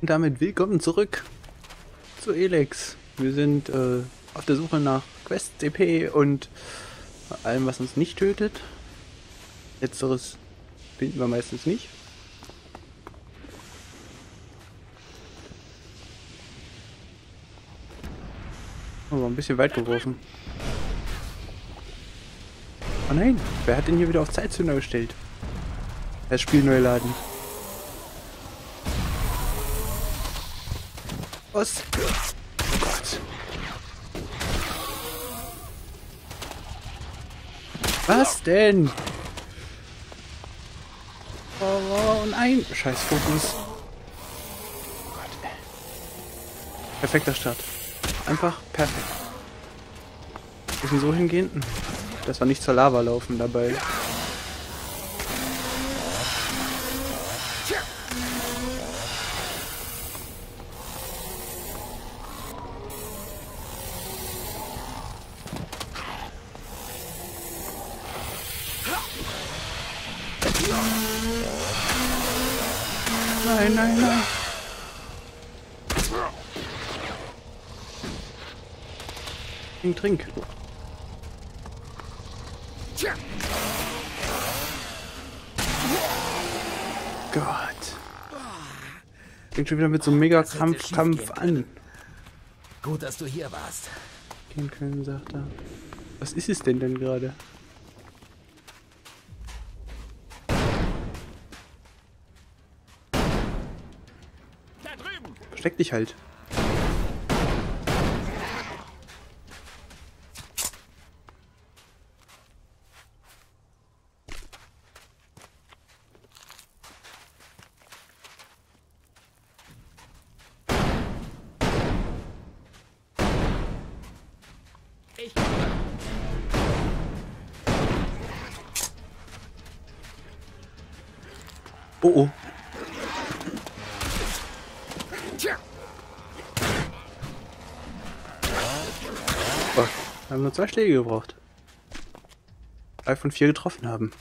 Und damit willkommen zurück zu Elex. Wir sind äh, auf der Suche nach Quest, CP und allem, was uns nicht tötet. Letzteres finden wir meistens nicht. Oh, ein bisschen weit geworfen. Oh nein, wer hat denn hier wieder auf Zeitzünder gestellt? Das Spiel neu laden. Was? Gott. Was denn? Oh, oh nein. Scheiß Fokus. Oh Gott. Perfekter Start. Einfach perfekt. Müssen so hingehen, dass wir nicht zur Lava laufen dabei. Trink. Gott. Fängt schon wieder mit so einem Mega-Kampf Kampf an. Gut, dass du hier warst. Gehen können, sagt er. Was ist es denn denn gerade? Da drüben! Versteck dich halt. Zwei Schläge gebraucht. Drei von vier getroffen haben.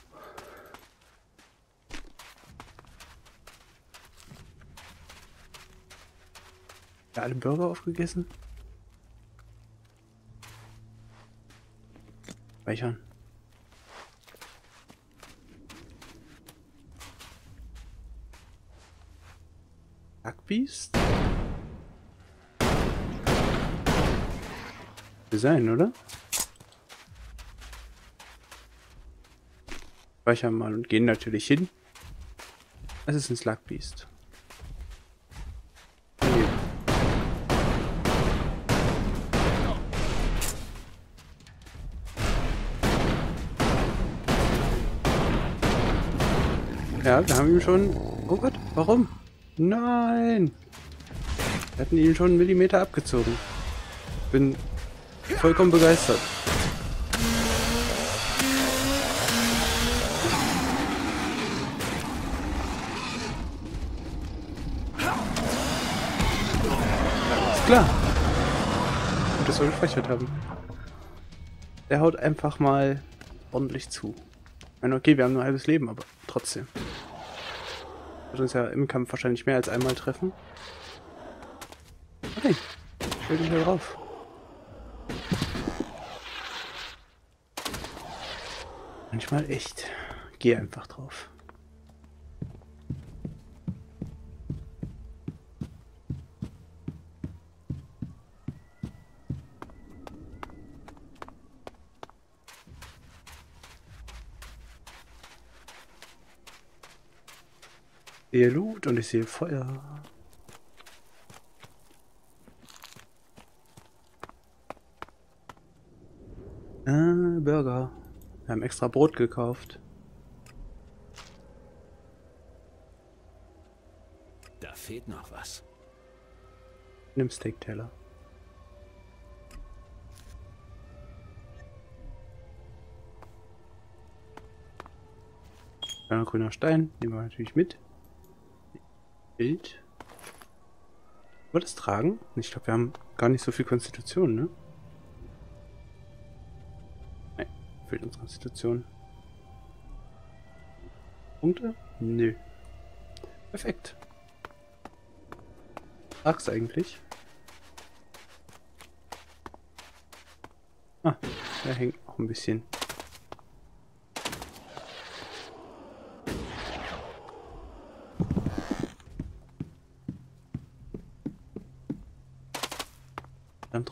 Ja, alle Burger aufgegessen? Speichern. Wir sein, oder? Speichern mal und gehen natürlich hin. Es ist ein Slugbeast. Nee. Ja, wir haben ihn schon... Oh Gott, warum? Nein! Wir hatten ihn schon einen Millimeter abgezogen. Bin vollkommen begeistert. Klar. Gut, dass wir gespeichert haben. Der haut einfach mal ordentlich zu. Ich meine, okay, wir haben nur ein halbes Leben, aber trotzdem. Wird uns ja im Kampf wahrscheinlich mehr als einmal treffen. Okay, stell dich hier drauf. Manchmal echt. Geh einfach drauf. Sehe Loot und ich sehe Feuer. Ah, Burger. Wir haben extra Brot gekauft. Da fehlt noch was. Nimm Steakteller. Kleiner grüner Stein, nehmen wir natürlich mit. Bild. Wollen das tragen? Ich glaube, wir haben gar nicht so viel Konstitution, ne? Nein, fehlt uns Konstitution. Punkte? Nö. Perfekt. Axt eigentlich? Ah, da hängt auch ein bisschen.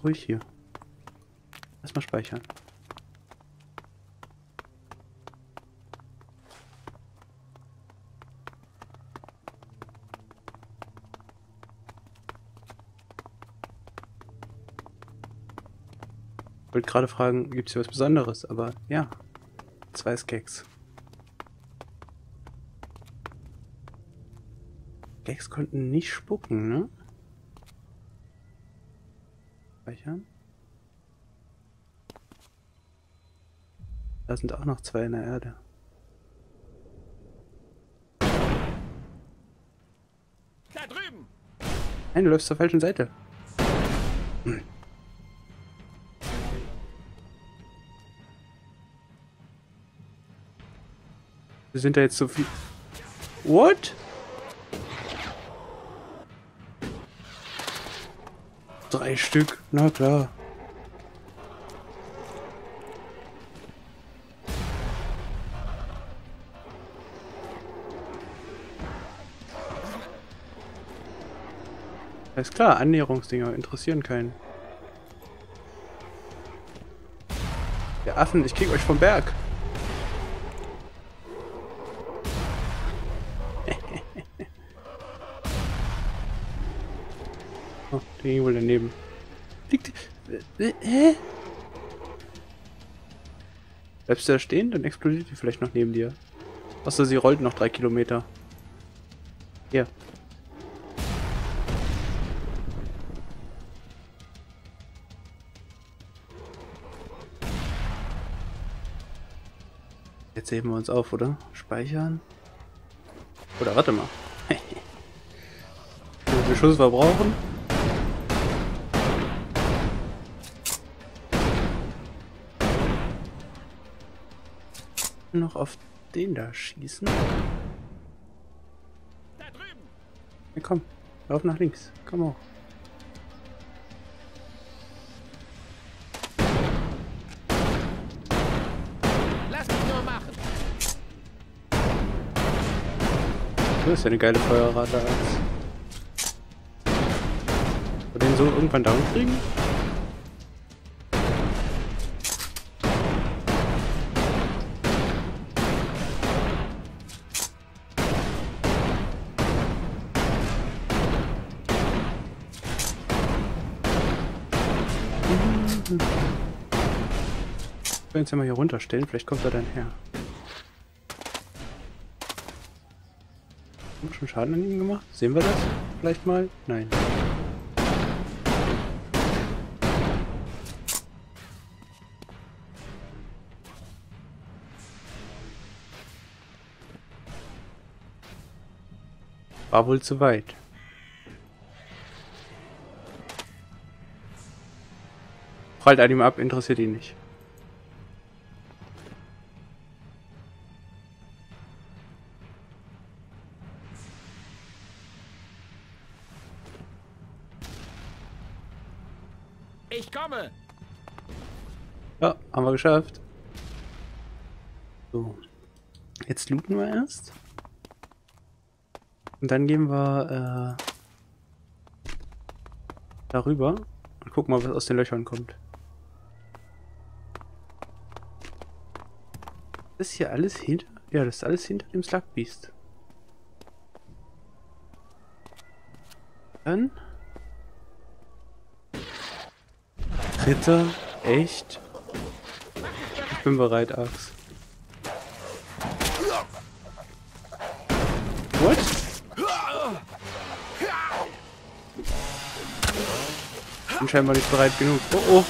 Ruhig hier. Erstmal speichern. wollte gerade fragen, gibt es hier was Besonderes? Aber ja, zwei Skeks. Skeks konnten nicht spucken, ne? Speichern. Da sind auch noch zwei in der Erde. Da drüben! Nein, du läufst zur falschen Seite. Hm. Wir sind da jetzt so viel... What? Drei Stück, na klar. Alles klar, Annäherungsdinger interessieren keinen. Der Affen, ich krieg euch vom Berg. Ging wohl daneben. Liegt. Äh, hä? Bleibst du da stehen? Dann explodiert die vielleicht noch neben dir. Außer sie rollt noch drei Kilometer. Hier. Jetzt heben wir uns auf, oder? Speichern. Oder warte mal. Wie viel Schuss wir brauchen? Noch auf den da schießen. Da drüben! Ja, komm, lauf nach links. Komm hoch. Lass mich nur machen! Das ist ja eine geile Feuerrate als. Wir den so irgendwann down kriegen? Können uns ja mal hier runterstellen, vielleicht kommt er dann her. Haben wir schon Schaden an ihm gemacht? Sehen wir das vielleicht mal? Nein. War wohl zu weit. Prallt an ihm ab, interessiert ihn nicht. Wir geschafft. So. Jetzt looten wir erst. Und dann gehen wir äh, darüber und gucken mal, was aus den Löchern kommt. Ist hier alles hinter? Ja, das ist alles hinter dem Slugbeast. Dann. Ritter, echt? Ich bin bereit, Ax. What? Bin scheinbar nicht bereit genug. Oh oh.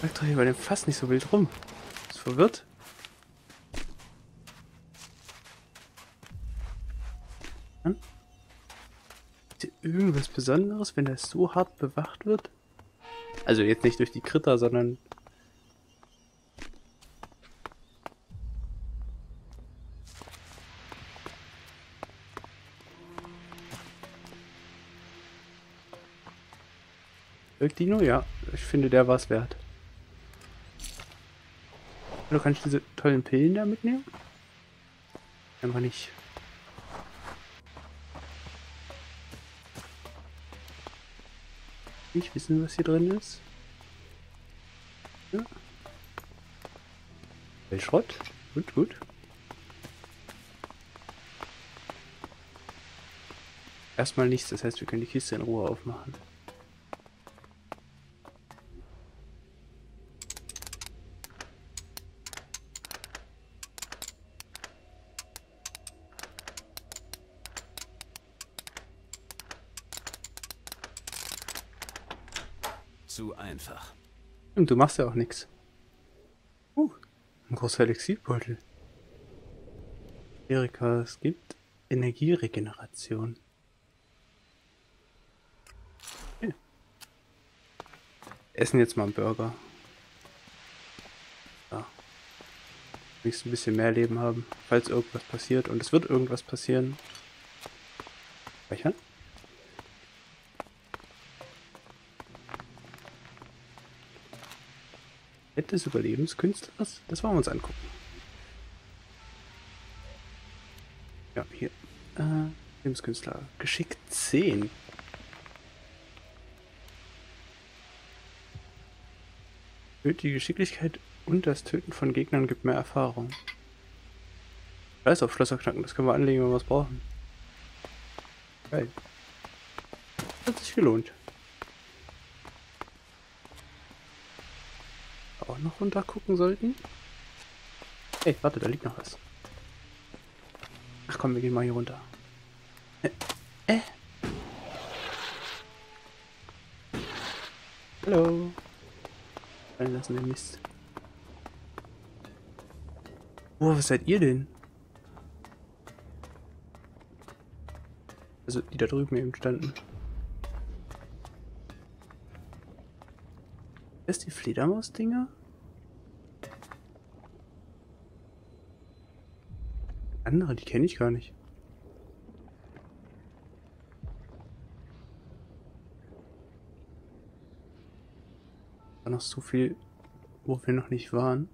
Läuft doch hier bei dem Fass nicht so wild rum. Ist verwirrt. Hm? Ist irgendwas Besonderes, wenn das so hart bewacht wird? Also jetzt nicht durch die Kritter, sondern... Dino? Ja, ich finde, der war es wert. Oder kann ich diese tollen Pillen da mitnehmen? Einfach nicht. Nicht wissen, was hier drin ist. Ja. Schrott. Gut, gut. Erstmal nichts, das heißt, wir können die Kiste in Ruhe aufmachen. Und du machst ja auch nichts. Uh, ein großer Elixierbeutel. Erika, es gibt Energieregeneration. Okay. Essen jetzt mal einen Burger. Ja. Wenigstens ein bisschen mehr Leben haben, falls irgendwas passiert. Und es wird irgendwas passieren. Speichern. Bett des Überlebenskünstlers? Das wollen wir uns angucken. Ja, hier. Äh, Lebenskünstler. Geschick 10. Erhöht die Geschicklichkeit und das Töten von Gegnern gibt mehr Erfahrung. Scheiß auf Schlösser knacken, das können wir anlegen, wenn wir es brauchen. Geil. Hat sich gelohnt. Auch noch runter gucken sollten. Hey, warte, da liegt noch was. Ach komm, wir gehen mal hier runter. Äh. äh. Hallo. Fallen lassen den Mist. Oh, was seid ihr denn? Also, die da drüben eben standen. ist die Fledermaus-Dinger? Andere, die kenne ich gar nicht. War noch so viel, wo wir noch nicht waren.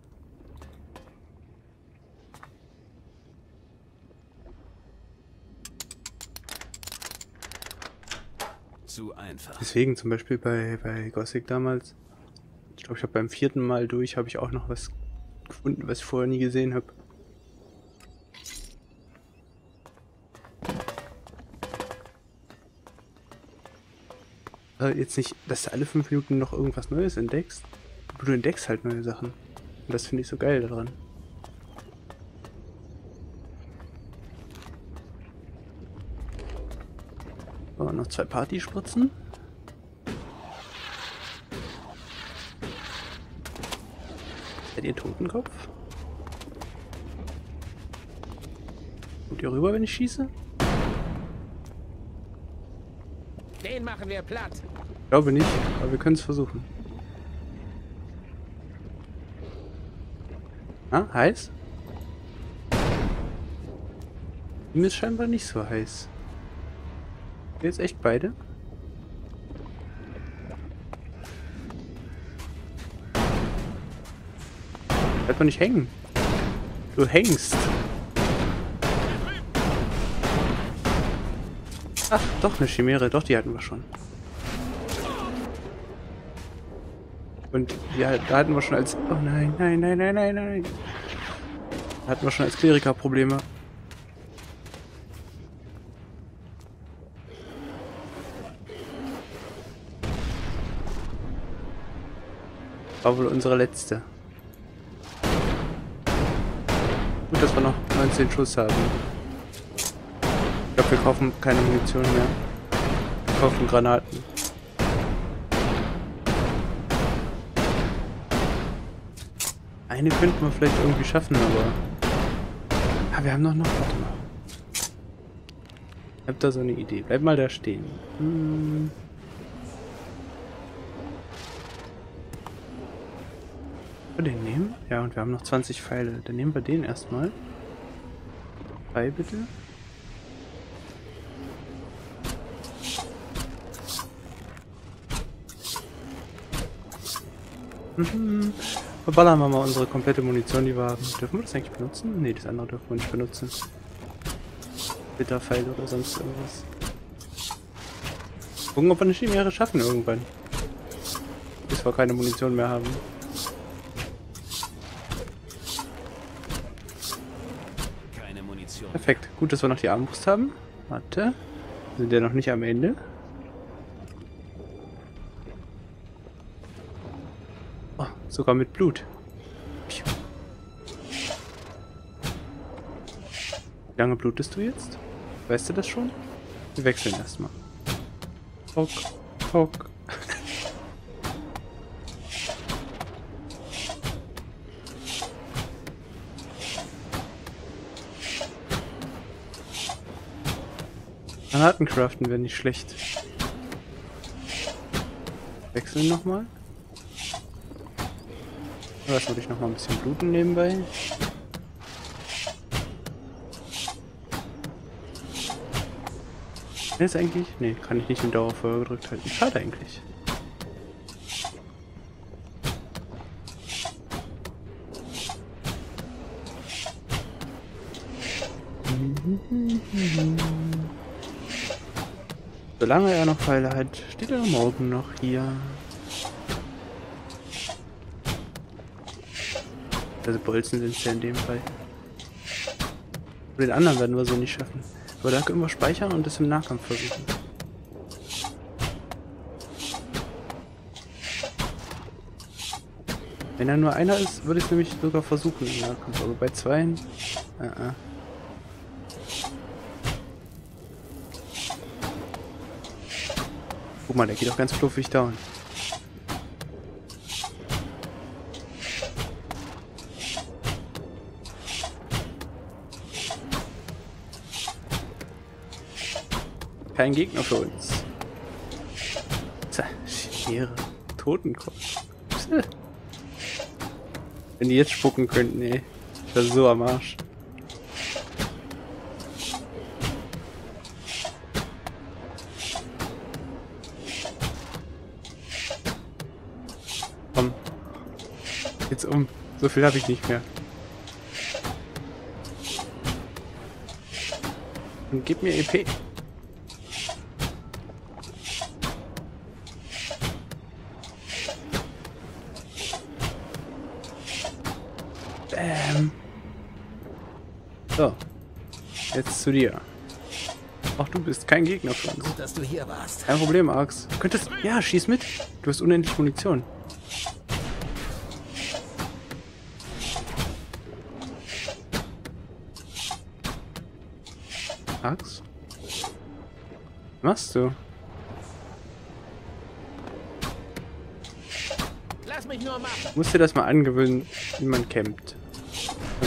Zu einfach. Deswegen zum Beispiel bei, bei Gothic damals ich glaube, ich habe beim vierten Mal durch, habe ich auch noch was gefunden, was ich vorher nie gesehen habe. Also jetzt nicht, dass du alle fünf Minuten noch irgendwas Neues entdeckst, aber du entdeckst halt neue Sachen. Und das finde ich so geil daran. So, noch zwei Partyspritzen. Seid ihr Totenkopf? Kommt ihr rüber, wenn ich schieße? Den machen wir platt. Glaube nicht, aber wir können es versuchen. Ah, heiß? Ihm ist scheinbar nicht so heiß. Jetzt echt beide? Bleib doch nicht hängen. Du hängst. Ach, doch eine Chimäre. Doch, die hatten wir schon. Und ja, da hatten wir schon als... Oh nein, nein, nein, nein, nein, nein. Da hatten wir schon als Kleriker Probleme. War wohl unsere letzte. dass wir noch 19 Schuss haben. Glaube, wir kaufen keine Munition mehr. Wir kaufen Granaten. Eine könnten wir vielleicht irgendwie schaffen, aber... Ah, wir haben doch noch... Warte mal. Ich hab da so eine Idee. Bleib mal da stehen. Hm. den nehmen? Ja, und wir haben noch 20 Pfeile. Dann nehmen wir den erstmal. Drei bitte. Mhm. Verballern wir mal unsere komplette Munition, die wir haben. Dürfen wir das eigentlich benutzen? Ne, das andere dürfen wir nicht benutzen. Bitterpfeil oder sonst irgendwas. Gucken, ob wir eine Chimäre schaffen irgendwann. Bis wir keine Munition mehr haben. Perfekt. Gut, dass wir noch die Armbrust haben. Warte. Wir sind ja noch nicht am Ende. Sogar mit Blut. Wie lange blutest du jetzt? Weißt du das schon? Wir wechseln erstmal. Hock, hock. Granaten craften wäre nicht schlecht. Wechseln nochmal. Was würde ich noch mal ein bisschen bluten nebenbei? Ist eigentlich? Nee, kann ich nicht in Dauerfeuer gedrückt halten. Schade eigentlich. Solange er noch Pfeile hat, steht er morgen noch hier. Also Bolzen sind es ja in dem Fall. Den anderen werden wir so nicht schaffen. Aber da können wir speichern und das im Nahkampf versuchen. Wenn da nur einer ist, würde ich es nämlich sogar versuchen im Nahkampf. Aber bei zweien... Uh -uh. Guck mal, der geht auch ganz fluffig down. Kein Gegner für uns. Chimäre. Totenkopf. Wenn die jetzt spucken könnten, ey. Ich wäre so am Arsch. Komm. Jetzt um. So viel habe ich nicht mehr. Und gib mir EP. So. Jetzt zu dir. Ach, du bist kein Gegner für uns. Gut, dass du hier warst. Kein Problem, Arx. Könntest. Ja, schieß mit. Du hast unendlich Munition. Arx? Was machst du? Lass mich nur machen. Du musst dir das mal angewöhnen, wie man campt.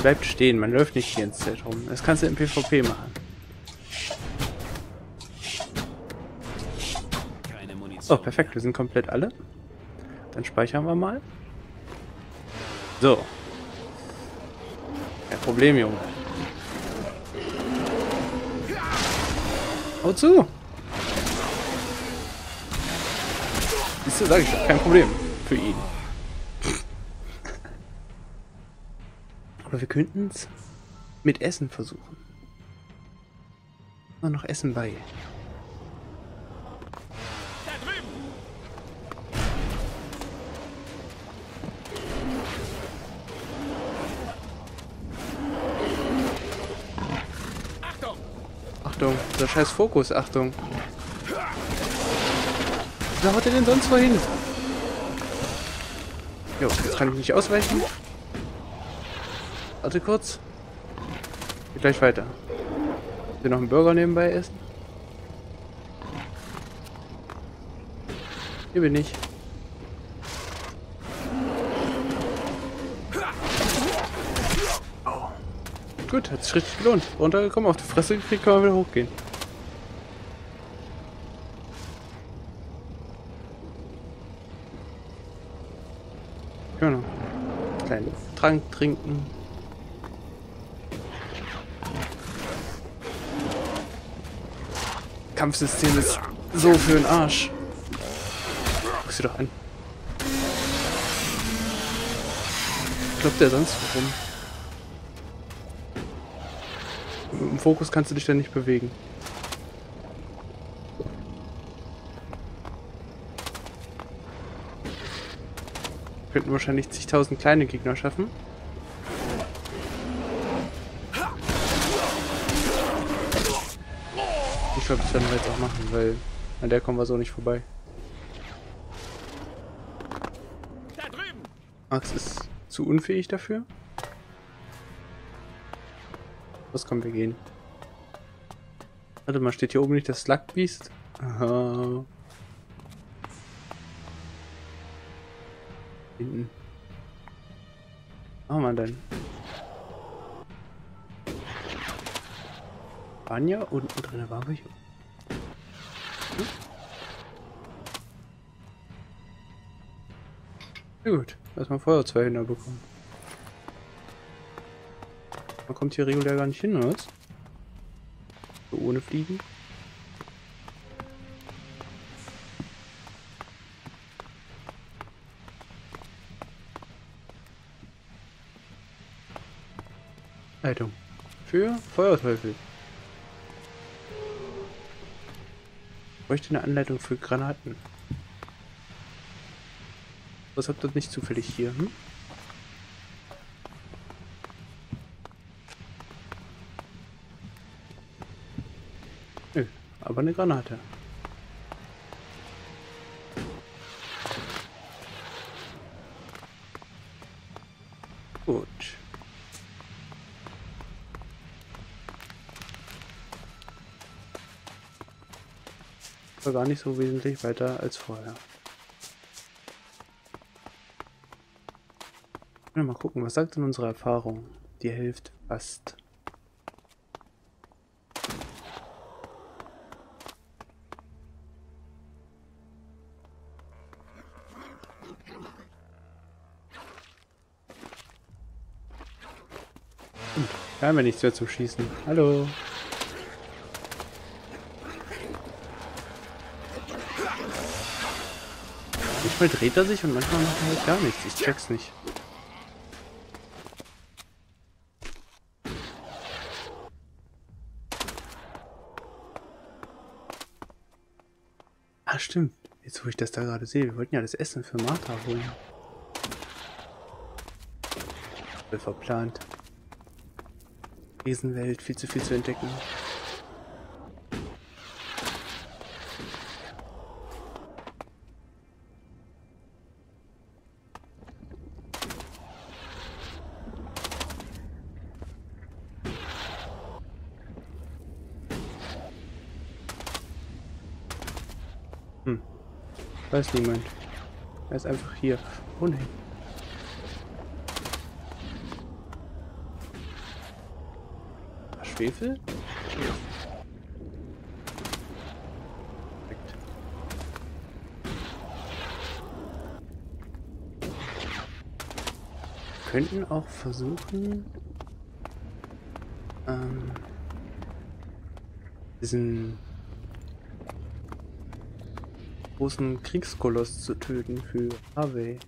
Bleibt stehen, man läuft nicht die ganze Zeit rum. Das kannst du im PvP machen. Oh, perfekt, wir sind komplett alle. Dann speichern wir mal. So. Kein Problem, Junge. Hau zu! Siehst du, sag ich doch, kein Problem. Für ihn. Aber wir könnten es mit Essen versuchen. Nur noch Essen bei. Achtung. Achtung, der scheiß Fokus, Achtung. Wer haut er denn sonst wohin? Jo, jetzt kann ich nicht ausweichen. Warte kurz. Geht gleich weiter. Hier noch einen Burger nebenbei essen. Hier bin ich. Gut, hat sich richtig gelohnt. Runtergekommen, auf die Fresse gekriegt, kann man wieder hochgehen. Genau. Kleinen Trank trinken. Kampfsystem ist so für den Arsch. Guck sie doch an. kloppt der sonst rum? Im Fokus kannst du dich dann nicht bewegen. Könnten wahrscheinlich zigtausend kleine Gegner schaffen. Glaube, das werden wir jetzt auch machen, weil an der kommen wir so nicht vorbei. Da drüben! Max ist zu unfähig dafür. Was kommen wir gehen? Warte mal, steht hier oben nicht das Slugbeast? Aha. Hinten. Machen wir? Waren ja unten drin, war ich. Gut, erstmal Feuerzweig hinterbekommen. Man kommt hier regulär gar nicht hin, oder was? So ohne Fliegen. Leitung. Für Feuerteufel. Ich bräuchte eine Anleitung für Granaten. Was habt ihr nicht zufällig hier, hm? Nö, aber eine Granate. Gut. War gar nicht so wesentlich weiter als vorher. Ja, mal gucken, was sagt denn unsere Erfahrung? Die hilft fast. Hm, Da haben wir nichts mehr zum Schießen. Hallo. Manchmal dreht er sich und manchmal macht er halt gar nichts. Ich check's nicht. Stimmt. Jetzt, wo ich das da gerade sehe, wir wollten ja das Essen für Martha holen. Voll verplant. Riesenwelt, viel zu viel zu entdecken. Weiß niemand. Er ist einfach hier. Oh nein. Schwefel? Perfekt. Wir könnten auch versuchen, ähm, diesen großen Kriegskoloss zu töten für Harvey.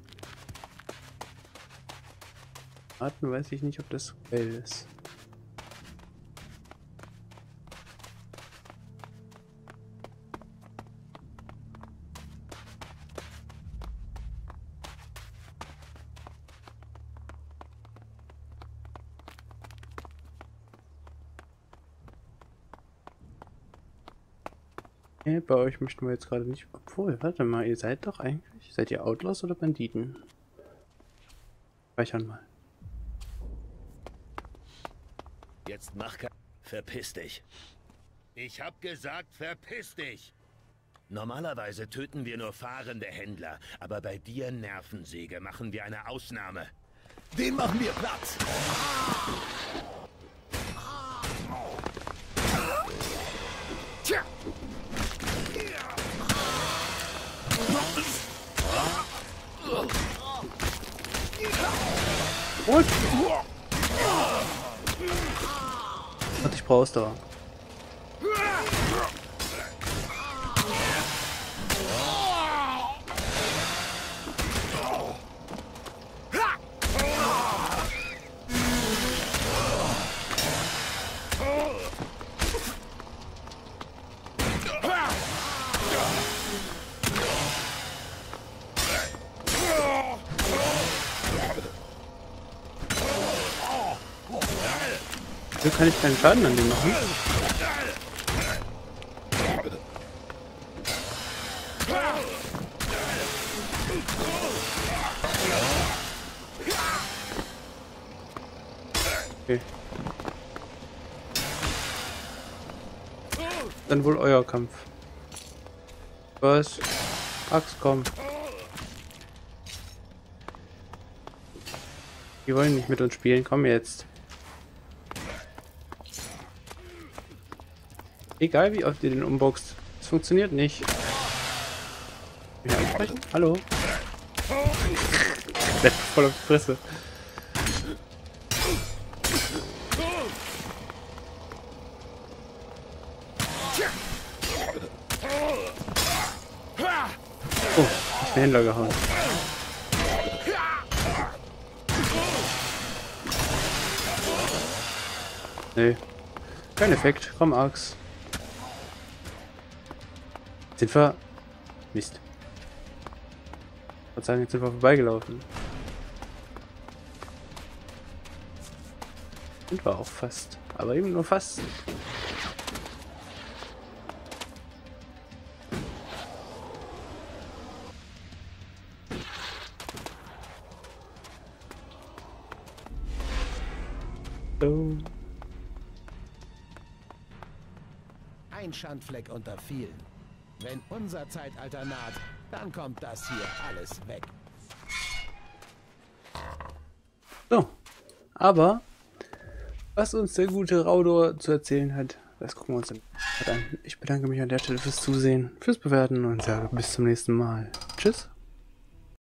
Arten weiß ich nicht, ob das geil ist. Nee, bei euch möchten wir jetzt gerade nicht. Obwohl, warte mal, ihr seid doch eigentlich. Seid ihr Outlaws oder Banditen? Speichern mal. Jetzt mach. Verpiss dich. Ich hab gesagt, verpiss dich. Normalerweise töten wir nur fahrende Händler, aber bei dir Nervensäge machen wir eine Ausnahme. Den machen wir Platz. Tja. Und? Warte, ich brauche Ausdauer. Kann ich keinen Schaden an dem machen? Okay. Dann wohl euer Kampf. Was? Axt, komm. Die wollen nicht mit uns spielen. Komm jetzt. Egal wie oft ihr den umboxt. Es funktioniert nicht. Ansprechen? Hallo? Voll auf die Fresse. Oh, ich den Händler gehauen. Nee. Kein Effekt. Komm, Axt. Sind wir... Mist. Ich würde sagen, jetzt sind wir vorbeigelaufen. Sind wir auch fast. Aber eben nur fast. Ein Schandfleck unter vielen. Wenn unser Zeitalter naht, dann kommt das hier alles weg. So. Aber, was uns der gute Raudor zu erzählen hat, das gucken wir uns an. Ich bedanke mich an der Stelle fürs Zusehen, fürs Bewerten und sage bis zum nächsten Mal. Tschüss.